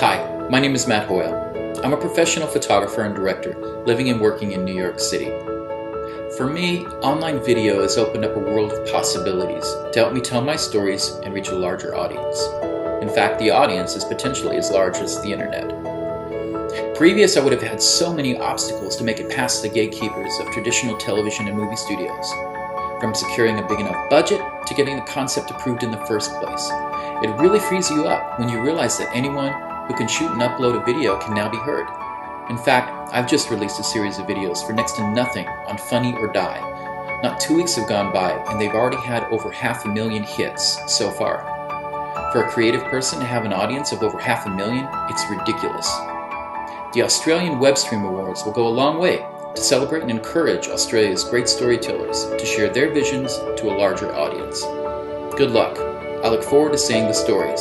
Hi, my name is Matt Hoyle. I'm a professional photographer and director living and working in New York City. For me, online video has opened up a world of possibilities to help me tell my stories and reach a larger audience. In fact, the audience is potentially as large as the internet. Previous, I would have had so many obstacles to make it past the gatekeepers of traditional television and movie studios. From securing a big enough budget to getting the concept approved in the first place. It really frees you up when you realize that anyone who can shoot and upload a video can now be heard. In fact, I've just released a series of videos for next to nothing on Funny or Die. Not two weeks have gone by, and they've already had over half a million hits so far. For a creative person to have an audience of over half a million, it's ridiculous. The Australian Webstream Awards will go a long way to celebrate and encourage Australia's great storytellers to share their visions to a larger audience. Good luck. I look forward to seeing the stories